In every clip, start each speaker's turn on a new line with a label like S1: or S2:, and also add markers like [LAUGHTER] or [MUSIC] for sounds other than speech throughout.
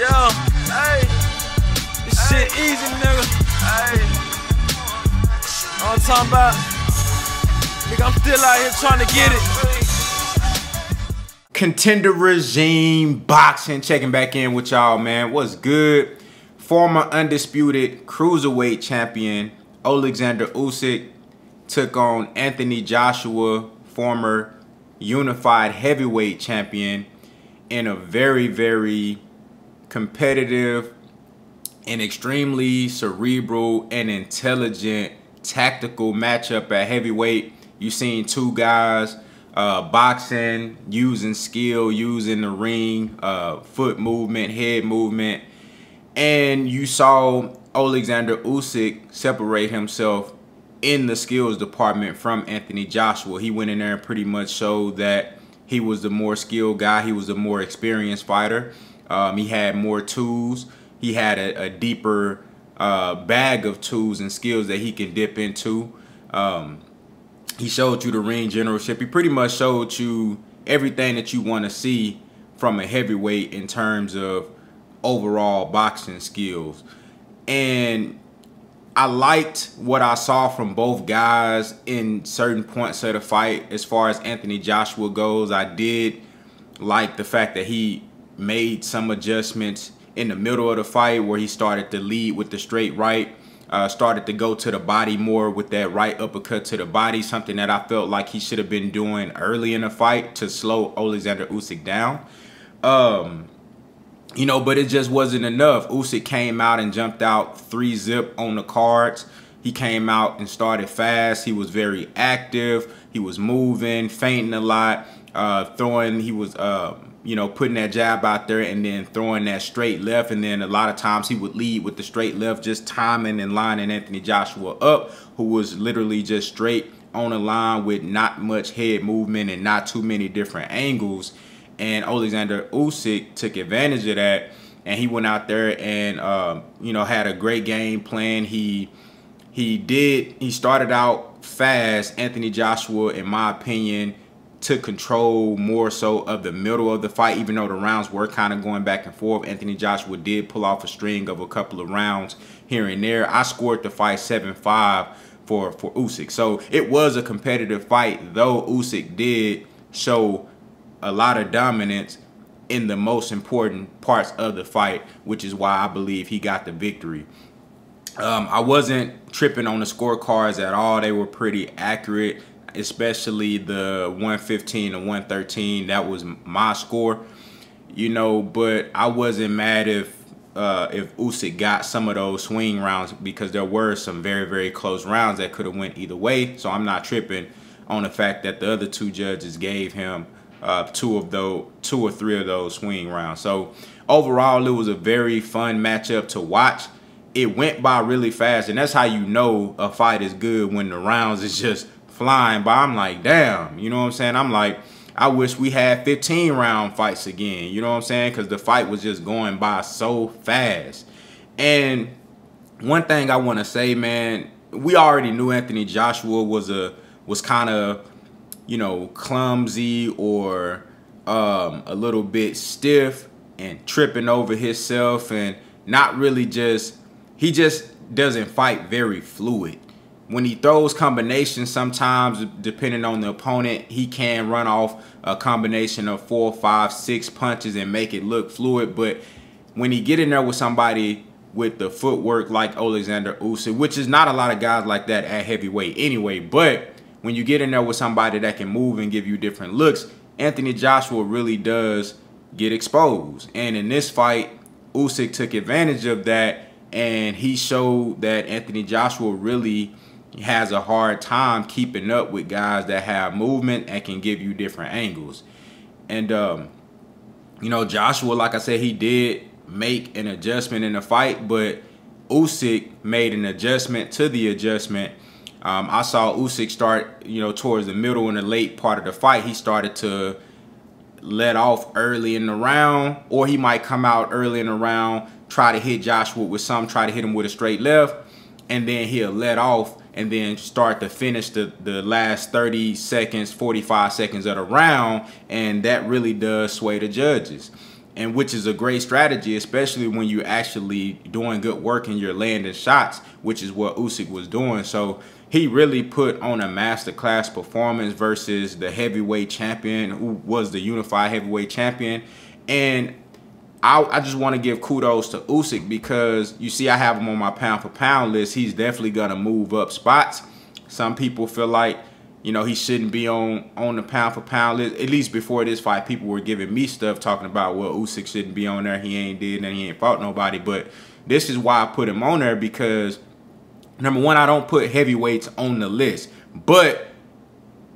S1: Yeah, hey, this shit easy, nigga. Hey, all I'm talking about, nigga, I'm still out here trying to get it.
S2: Contender Regime Boxing checking back in with y'all, man. What's good? Former undisputed cruiserweight champion Alexander Usyk took on Anthony Joshua, former unified heavyweight champion, in a very, very competitive and extremely cerebral and intelligent tactical matchup at heavyweight. You've seen two guys uh, boxing, using skill, using the ring, uh, foot movement, head movement, and you saw Alexander Usyk separate himself in the skills department from Anthony Joshua. He went in there and pretty much showed that he was the more skilled guy. He was the more experienced fighter. Um, he had more tools. He had a, a deeper uh, bag of tools and skills that he can dip into. Um, he showed you the ring generalship. He pretty much showed you everything that you want to see from a heavyweight in terms of overall boxing skills. And I liked what I saw from both guys in certain points of the fight. As far as Anthony Joshua goes, I did like the fact that he made some adjustments in the middle of the fight where he started to lead with the straight right, uh, started to go to the body more with that right uppercut to the body, something that I felt like he should have been doing early in the fight to slow Alexander Usyk down. Um, you know, but it just wasn't enough. Usyk came out and jumped out three zip on the cards. He came out and started fast. He was very active. He was moving, feinting a lot, uh, throwing. He was, uh, you know, putting that jab out there and then throwing that straight left. And then a lot of times he would lead with the straight left, just timing and lining Anthony Joshua up, who was literally just straight on the line with not much head movement and not too many different angles and Alexander Usyk took advantage of that, and he went out there and uh, you know had a great game plan. He he did he started out fast. Anthony Joshua, in my opinion, took control more so of the middle of the fight, even though the rounds were kind of going back and forth. Anthony Joshua did pull off a string of a couple of rounds here and there. I scored the fight 7-5 for, for Usyk. So it was a competitive fight, though Usyk did show a lot of dominance in the most important parts of the fight, which is why I believe he got the victory. Um, I wasn't tripping on the scorecards at all. They were pretty accurate, especially the 115 and 113. That was my score, you know, but I wasn't mad if uh, if Usyk got some of those swing rounds because there were some very, very close rounds that could have went either way. So I'm not tripping on the fact that the other two judges gave him – uh, two of those, two or three of those swing rounds. So overall, it was a very fun matchup to watch. It went by really fast, and that's how you know a fight is good when the rounds is just flying by. I'm like, damn, you know what I'm saying? I'm like, I wish we had 15 round fights again. You know what I'm saying? Because the fight was just going by so fast. And one thing I want to say, man, we already knew Anthony Joshua was a was kind of you know, clumsy or um, a little bit stiff and tripping over himself and not really just, he just doesn't fight very fluid. When he throws combinations, sometimes depending on the opponent, he can run off a combination of four, five, six punches and make it look fluid. But when he get in there with somebody with the footwork like Alexander Usyk, which is not a lot of guys like that at heavyweight anyway, but when you get in there with somebody that can move and give you different looks, Anthony Joshua really does get exposed. And in this fight, Usyk took advantage of that and he showed that Anthony Joshua really has a hard time keeping up with guys that have movement and can give you different angles. And um, you know, Joshua, like I said, he did make an adjustment in the fight, but Usyk made an adjustment to the adjustment um, I saw Usyk start, you know, towards the middle and the late part of the fight. He started to let off early in the round, or he might come out early in the round, try to hit Joshua with some, try to hit him with a straight left, and then he'll let off and then start to finish the, the last 30 seconds, 45 seconds of the round, and that really does sway the judges. and which is a great strategy, especially when you're actually doing good work and you're landing shots, which is what Usyk was doing. So he really put on a masterclass performance versus the heavyweight champion, who was the unified heavyweight champion, and I, I just want to give kudos to Usyk because you see I have him on my pound for pound list. He's definitely gonna move up spots. Some people feel like you know, he shouldn't be on on the pound for pound list. At least before this fight, people were giving me stuff talking about well, Usyk shouldn't be on there. He ain't did and he ain't fought nobody. But this is why I put him on there because number one, I don't put heavyweights on the list. But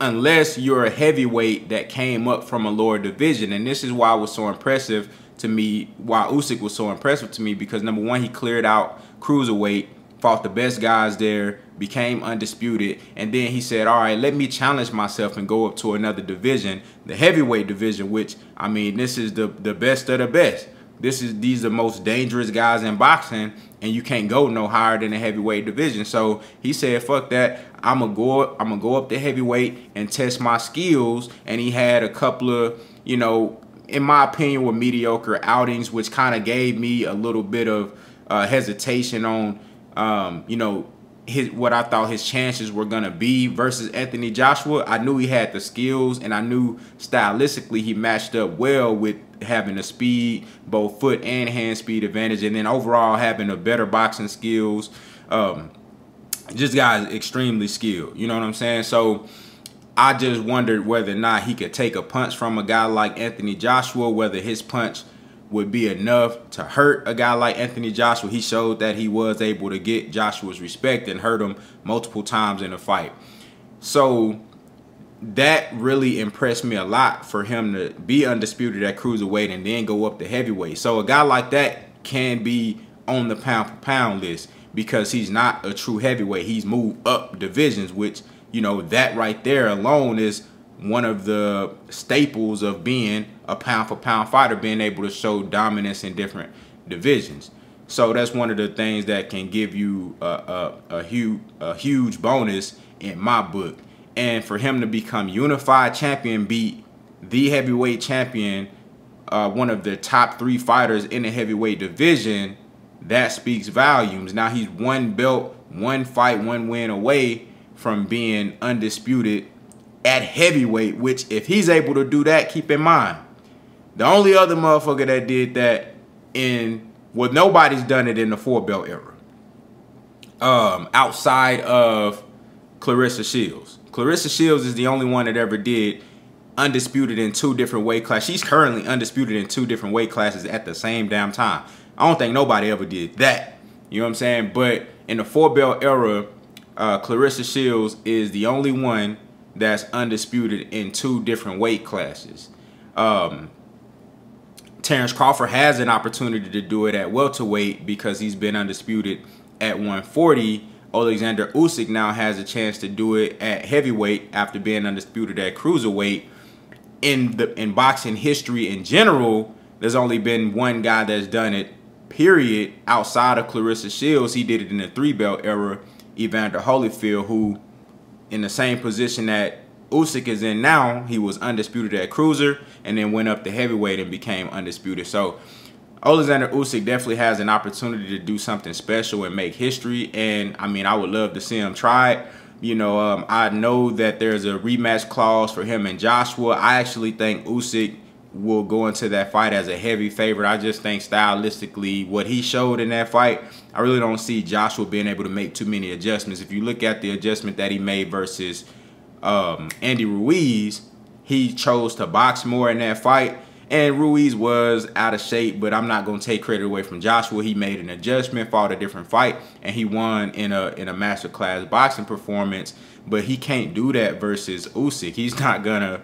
S2: unless you're a heavyweight that came up from a lower division, and this is why it was so impressive to me. Why Usyk was so impressive to me because number one, he cleared out cruiserweight fought the best guys there, became undisputed, and then he said, "All right, let me challenge myself and go up to another division, the heavyweight division, which I mean, this is the the best of the best. This is these are the most dangerous guys in boxing, and you can't go no higher than the heavyweight division." So he said, "Fuck that. I'm gonna go. I'm gonna go up to heavyweight and test my skills." And he had a couple of, you know, in my opinion, were mediocre outings, which kind of gave me a little bit of uh, hesitation on um, you know, his what I thought his chances were gonna be versus Anthony Joshua. I knew he had the skills, and I knew stylistically he matched up well with having the speed, both foot and hand speed advantage, and then overall having a better boxing skills. Um, just guys extremely skilled. You know what I'm saying? So I just wondered whether or not he could take a punch from a guy like Anthony Joshua, whether his punch would be enough to hurt a guy like Anthony Joshua. He showed that he was able to get Joshua's respect and hurt him multiple times in a fight. So that really impressed me a lot for him to be undisputed at cruiserweight and then go up to heavyweight. So a guy like that can be on the pound for pound list because he's not a true heavyweight. He's moved up divisions, which, you know, that right there alone is one of the staples of being a pound for pound fighter, being able to show dominance in different divisions. So that's one of the things that can give you a, a, a huge a huge bonus in my book. And for him to become unified champion, beat the heavyweight champion, uh, one of the top three fighters in the heavyweight division, that speaks volumes. Now he's one belt, one fight, one win away from being undisputed at heavyweight, which if he's able to do that, keep in mind, the only other motherfucker that did that in well, nobody's done it in the four belt era. Um, outside of Claressa Shields. Claressa Shields is the only one that ever did undisputed in two different weight classes. She's currently undisputed in two different weight classes at the same damn time. I don't think nobody ever did that. You know what I'm saying? But in the four belt era, uh, Claressa Shields is the only one that's undisputed in two different weight classes. Um, Terrence Crawford has an opportunity to do it at welterweight because he's been undisputed at 140. Alexander Usyk now has a chance to do it at heavyweight after being undisputed at cruiserweight. In the in boxing history in general, there's only been one guy that's done it. Period. Outside of Claressa Shields, he did it in the three belt era. Evander Holyfield, who in the same position that Usyk is in now. He was undisputed at cruiser and then went up to heavyweight and became undisputed. So Alexander Usyk definitely has an opportunity to do something special and make history. And I mean, I would love to see him try it. You know, um, I know that there's a rematch clause for him and Joshua. I actually think Usyk will go into that fight as a heavy favorite. I just think stylistically, what he showed in that fight, I really don't see Joshua being able to make too many adjustments. If you look at the adjustment that he made versus um, Andy Ruiz, he chose to box more in that fight. And Ruiz was out of shape, but I'm not gonna take credit away from Joshua. He made an adjustment, fought a different fight, and he won in a in a masterclass boxing performance. But he can't do that versus Usyk. He's not gonna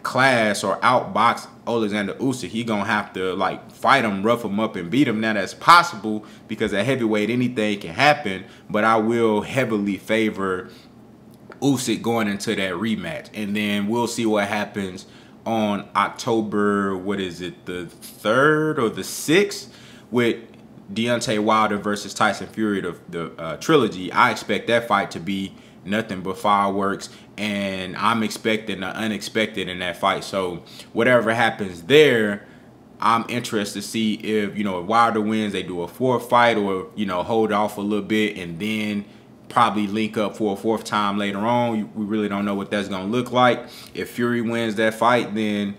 S2: outclass or outbox Alexander Usyk. He gonna have to like fight him, rough him up, and beat him. Now that's possible because at heavyweight anything can happen. But I will heavily favor Usyk going into that rematch, and then we'll see what happens on October. What is it, the third or the sixth, with Deontay Wilder versus Tyson Fury, the, the uh, trilogy. I expect that fight to be nothing but fireworks, and I'm expecting the unexpected in that fight. So whatever happens there, I'm interested to see if, you know, if Wilder wins, they do a fourth fight or, you know, hold off a little bit and then probably link up for a fourth time later on. We really don't know what that's going to look like. If Fury wins that fight, then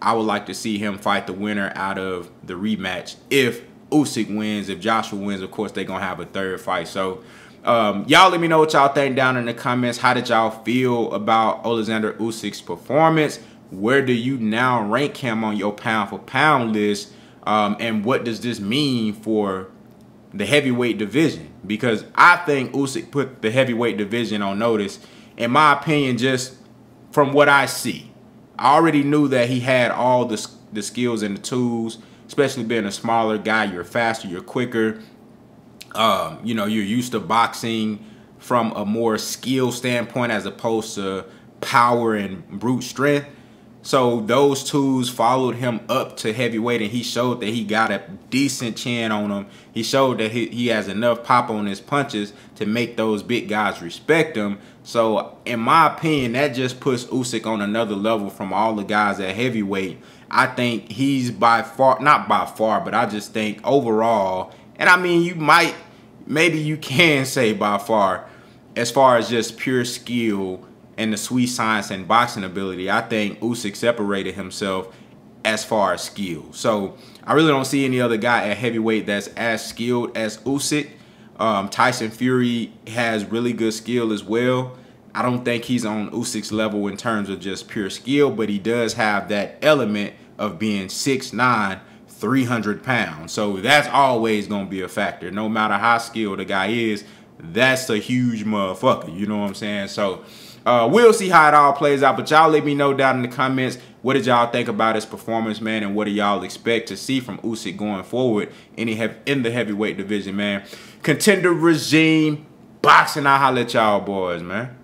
S2: I would like to see him fight the winner out of the rematch. If Usyk wins, if Joshua wins, of course, they're going to have a third fight. So, um, y'all let me know what y'all think down in the comments. How did y'all feel about Alexander Usyk's performance? where do you now rank him on your pound for pound list? Um, and what does this mean for the heavyweight division? Because I think Usyk put the heavyweight division on notice. In my opinion, just from what I see, I already knew that he had all the, the skills and the tools, especially being a smaller guy. You're faster, you're quicker. Um, you know, you're used to boxing from a more skill standpoint as opposed to power and brute strength. So those tools followed him up to heavyweight, and he showed that he got a decent chin on him. He showed that he, he has enough pop on his punches to make those big guys respect him. So in my opinion, that just puts Usyk on another level from all the guys at heavyweight. I think he's by far, not by far, but I just think overall, and I mean, you might, maybe you [LAUGHS] can say by far, as far as just pure skill and the sweet science and boxing ability, I think Usyk separated himself as far as skill. So I really don't see any other guy at heavyweight that's as skilled as Usyk. Um, Tyson Fury has really good skill as well. I don't think he's on Usyk's level in terms of just pure skill, but he does have that element of being 6'9", 300 pounds. So that's always going to be a factor. No matter how skilled a guy is, that's a huge motherfucker. You know what I'm saying? So uh, we'll see how it all plays out, but y'all let me know down in the comments what did y'all think about his performance, man, and what do y'all expect to see from Usyk going forward in the, in the heavyweight division, man. Contender regime, boxing, I'll holler at y'all boys, man.